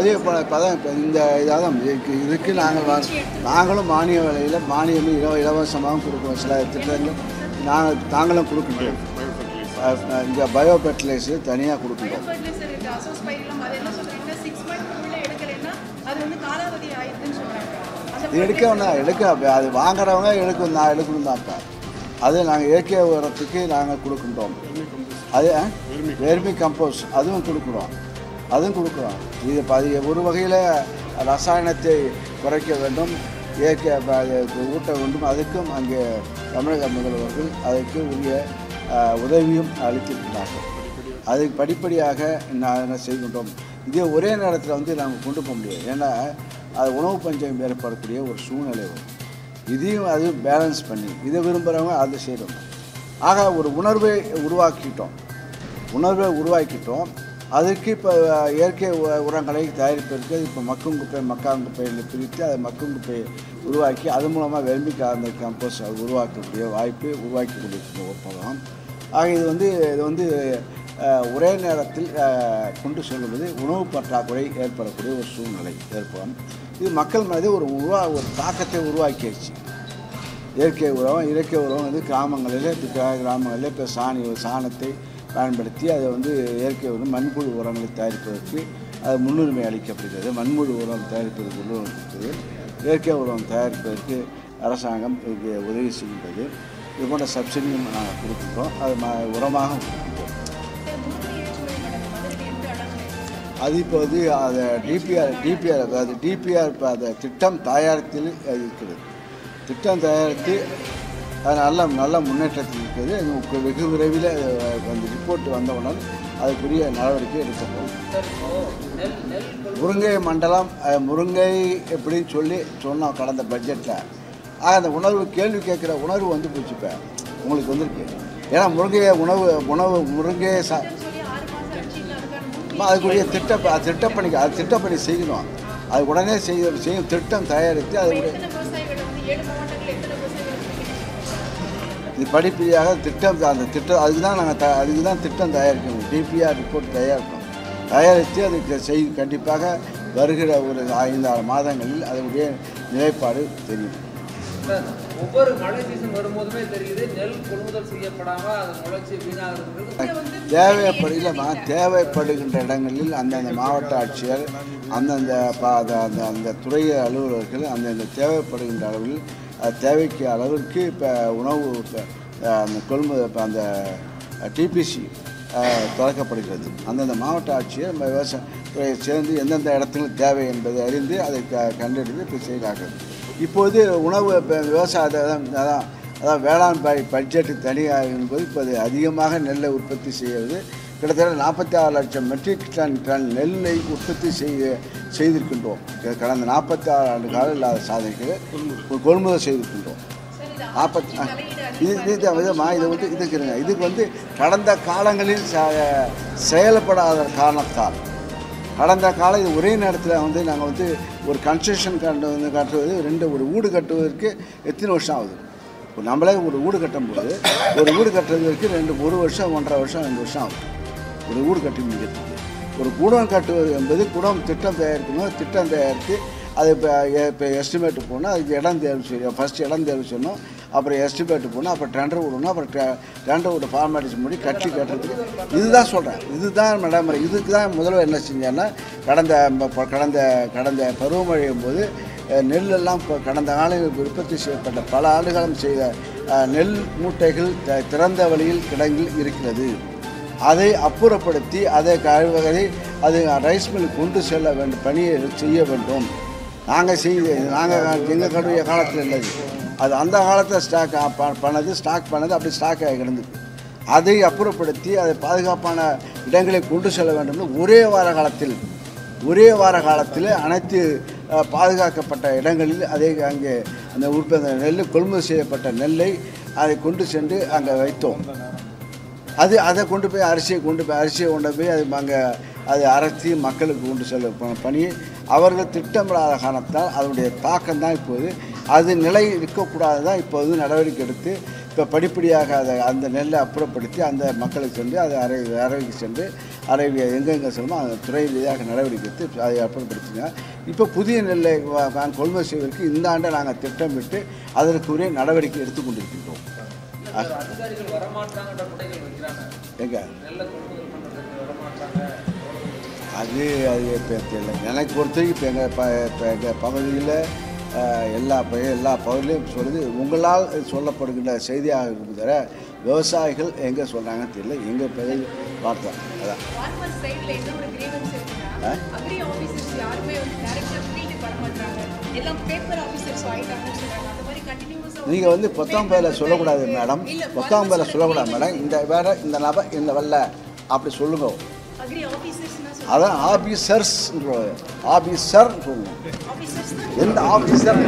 அதே போல் இப்போ தான் இப்போ இந்த இதாக இதுக்கு இதுக்கு நாங்கள் வா- நாங்களும் மானிய விலையில் மானியம் இலவ இலவசமாகவும் கொடுக்குறோம். சில திட்டங்கள் நாங்கள் தாங்களும் கொடுக்கின்றோம். இங்கே பயோ ஃபெர்டிலைசர் தனியாக இது எடுக்க வேணாம் எடுக்க அது வாங்குறவங்க எடுக்கணும் நான் எடுக்கணும் தான்ப்பா அது நாங்கள் இயற்கை உரத்துக்கு நாங்கள் கொடுக்கின்றோம். அது வெர்மி கம்போஸ் அதுவும் கொடுக்குறோம். அதுவும் கொடுக்குறோம் இது பதி ஒரு வகையில் ரசாயனத்தை குறைக்க வேண்டும். இயற்கை ஊட்ட வேண்டும். அதுக்கும் அங்கே தமிழக முதல்வர்கள் அதற்கு உரிய உதவியும் அளித்திருக்கிறார்கள். அது படிப்படியாக நான் என்ன செய்கின்றோம். இதே ஒரே நேரத்தில் வந்து நாங்கள் கொண்டு போக முடியாது. ஏன்னா அது உணவு பஞ்சம் ஏற்படக்கூடிய ஒரு சூழ்நிலை வரும். இதையும் அது பேலன்ஸ் பண்ணி இதை விரும்புகிறவங்க அதை செய்கிறோம் ஆக ஒரு உணர்வை உருவாக்கிட்டோம். உணர்வை உருவாக்கிட்டோம். அதுக்கு இப்போ இயற்கை உரங்களை தயாரிப்பதற்கு இப்போ மக்கும் குப்பை மக்காம் குப்பையில் பிரித்து அதை மக்கும் குப்பையை உருவாக்கி அது மூலமாக வெறும்பி கலந்த கம்போஸ் உருவாக்கக்கூடிய வாய்ப்பு உருவாக்கி கொண்டிருக்கிற ஒப்பந்தம் ஆக இது வந்து இது வந்து ஒரே நேரத்தில் கொண்டு செல்வது உணவு பற்றாக்குறை ஏற்படக்கூடிய ஒரு சூழ்நிலை ஏற்படும் இது மக்கள் மனதில் ஒரு உருவா ஒரு தாக்கத்தை உருவாக்கிடுச்சு இயற்கை உரம் இயற்கை உரம் வந்து கிராமங்களில் இப்போ கிராமங்களில் இப்போ சாணி சாணத்தை பயன்படுத்தி அதை வந்து இயற்கை உரம் மண்புழு உரங்களை தயாரிப்பதற்கு அது முன்னுரிமை அளிக்கப்படுகிறது. மண்புழு உரம் தயாரிப்பதற்கு முன்னுரிமை இயற்கை உரம் தயாரிப்பதற்கு அரசாங்கம் இதுக்கு உதவி செய்கின்றது இது போன்ற சப்சிடியும் நாங்கள் கொடுக்கின்றோம் அது ம உரமாக கொடுக்கின்றோம் அது இப்போ வந்து அதை டிபிஆர் டிபிஆர் அதாவது டிபிஆர் இப்போ அந்த திட்டம் தயாரித்தில் இருக்கிறது. திட்டம் தயாரித்து அது நல்ல நல்ல முன்னேற்றத்தில் இருக்குது. வெகு விரைவில் அந்த ரிப்போர்ட் வந்தவுடன் அதுக்குரிய நடவடிக்கை எடுக்கப்படும். முருங்கை மண்டலம் முருங்கை எப்படின்னு சொல்லி சொன்னோம் கடந்த பட்ஜெட்டில் ஆக அந்த உணர்வு கேள்வி கேட்குற உணர்வு வந்து பிடிச்சிப்பேன் உங்களுக்கு வந்திருக்கு. ஏன்னா முருங்கையை உணவு உணவு முருங்கையை சா அதுக்குரிய திட்ட அது திட்டப்பணிக்கு அது திட்டப்பணி செய்யணும். அது உடனே செய்ய செய்யும் திட்டம் தயாரித்து அது இது படிப்படியாக திட்டம் அந்த திட்டம் அதுக்கு தான் நாங்கள் த அதுக்கு தான் திட்டம் தயாரிக்கணும். DPR report தயாரிக்கணும். தயாரித்து அதுக்கு செய் கண்டிப்பாக வருகிற ஒரு ஐந்து ஆறு மாதங்களில் அதனுடைய நிலைப்பாடு தெரியும். ஒவ்வொரு மழை சீசன் வரும்போதுமே தெரியுது நெல் கொள்முதல் செய்யப்படாம அது முளைச்சி வீணாகிறது தேவைப்படு இல்லைம்மா தேவைப்படுகின்ற இடங்களில் அந்தந்த மாவட்ட ஆட்சியர் அந்தந்த அந்த அந்த அந்த துறை அலுவலர்கள் அந்தந்த தேவைப்படுகின்ற அளவில் தேவைக்கு அளவிற்கு இப்போ உணவு அந்த கொள்முதல் இப்போ அந்த டிபிசி திறக்கப்படுகிறது. அந்தந்த மாவட்ட ஆட்சியர் நம்ம விவசாய சேர்ந்து எந்தெந்த இடத்துக்கு தேவை என்பதை அறிந்து அதை க கண்டெடுத்து இப்போ செய்கிறார்கள். இப்போது உணவு இப்போ விவசாயத்தை அதான் அதான் அதான் வேளாண் பட்ஜெட்டு பட்ஜெட் தனியாக என்பது இப்போது அதிகமாக நெல்லை உற்பத்தி செய்வது கிட்டத்தட்ட நாற்பத்தி ஆறு லட்சம் மெட்ரிக் டன் டன் நெல்லை உற்பத்தி செய்ய செய்திருக்கின்றோம். கடந்த நாற்பத்தி ஆறு ஆண்டு காலம் இல்லாத சாதனைக்கு கொள்முதல் செய்திருக்கின்றோம். நாற்பத்தி இது இது விதமா இது வந்து இதுக்கு இருங்க இதுக்கு வந்து கடந்த காலங்களில் செயல்படாத காரணத்தால். கடந்த காலம் இது ஒரே நேரத்தில் வந்து நாங்கள் வந்து ஒரு கன்ஸ்ட்ரக்ஷன் கட்டு வந்து கட்டுவது ரெண்டு ஒரு வீடு கட்டுவதற்கு எத்தனை வருஷம் ஆகுது? இப்போ நம்மளே ஒரு வீடு கட்டும்போது ஒரு வீடு கட்டுறதுக்கு ரெண்டு ஒரு வருஷம் ஒன்றரை வருஷம் ரெண்டு வருஷம் ஆகும் ஒரு வீடு கட்டி முடிக்கிறதுக்கு. ஒரு குடம் கட்டுவது என்பது குடம் திட்டம் தயாரிக்கணும். திட்டம் தயாரித்து அது இப்போ இப்போ எஸ்டிமேட்டு போனால் அதுக்கு இடம் தேர்வு செய்யணும். ஃபஸ்ட்டு இடம் தேர்வு செய்யணும். அப்புறம் எஸ்டிமேட்டு போகணும் அப்புறம் டெண்டர் விடணும் அப்புறம் டெண்டர் விட ஃபார்மாலிட்டிஸ் முடி கட்டி கட்டுறதுக்கு. இதுதான் சொல்கிறேன் இதுதான் நடைமுறை. இதுக்கு தான் முதல்வர் என்ன செஞ்சேன்னா கடந்த கடந்த கடந்த பருவமழையும் போது நெல்லெல்லாம் இப்போ கடந்த காலங்களில் உற்பத்தி செய்யப்பட்ட பல ஆண்டுகாலம் செய்த நெல் மூட்டைகள் த- திறந்த வழியில் கிடங்கில் இருக்கிறது. அதை அப்புறப்படுத்தி அதை கழுவதை அது ரைஸ் மில்லுக்கு கொண்டு செல்ல வேண்டும் பணியை செய்ய வேண்டும். நாங்கள் செய்ய நாங்கள் எங்கள் கடுமைய காலத்தில் இல்லை அது அந்த காலத்தில் ஸ்டாக் பண்ணது ஸ்டாக் பண்ணது அப்படி ஸ்டாக் ஆகி அதை அப்புறப்படுத்தி அதை பாதுகாப்பான இடங்களை கொண்டு செல்ல வேண்டும்னு ஒரே வார காலத்தில் ஒரே வார காலத்தில் அனைத்து பாதுகாக்கப்பட்ட இடங்களில் அதை அங்கே அந்த உற்பத்தி நெல் கொள்முதல் செய்யப்பட்ட நெல்லை அதை கொண்டு சென்று அங்கே வைத்தோம். அது அதை கொண்டு போய் அரிசியை கொண்டு போய் அரிசியை கொண்டு போய் அது அங்கே அது அரைச்சி மக்களுக்கு கொண்டு செல்ல பண்ணி பணி அவர்கள் திட்டமிடாத காரணத்தால் அதனுடைய தாக்கம் தான் இப்போது. அது நிலை இருக்கக்கூடாது தான் இப்போது நடவடிக்கை எடுத்து இப்போ படிப்படியாக அதை அந்த நெல்லை அப்புறப்படுத்தி அந்த மக்களுக்கு சென்று அதை அறை அறைக்கு சென்று அறை எங்கெங்கே செல்லுமோ அந்த துறை ரீதியாக நடவடிக்கை எடுத்து அதை அப்புறப்படுத்திங்க இப்போ புதிய நெல்லை கொள்முதல் செய்வதற்கு இந்த ஆண்டை நாங்கள் திட்டமிட்டு அதற்குரிய நடவடிக்கை எடுத்துக்கொண்டிருக்கின்றோம் எங்க? அது அது இப்போ தெரியல. எனக்கு பொறுத்த வரைக்கும் இப்போ எங்கள் ப இப்போ எங்கள் பகுதியில் எல்லா ப எல்லா பகுதியிலையும் சொல்லுது. உங்களால் சொல்லப்படுகின்ற செய்தியாக இருக்கும் தவிர விவசாயிகள் எங்கே சொல்கிறாங்கன்னு தெரியல. எங்கள் பகுதி வார்த்தை அதான். எல்லாம் பேப்பர் ஆஃபீஸர்ஸ் ஆகிட்டாங்கன்னு சொல்கிறாங்க நீங்கள் வந்து பொத்தாம் பேரில் சொல்லக்கூடாது மேடம். பொத்தாம் பேரில் சொல்லக்கூடாது மேடம். இந்த வேற இந்த நபர் இந்த வெள்ள அப்படி சொல்லுங்க. அதான் ஆபீசர்ஸ் ஆபீசர் எந்த ஆபீசர்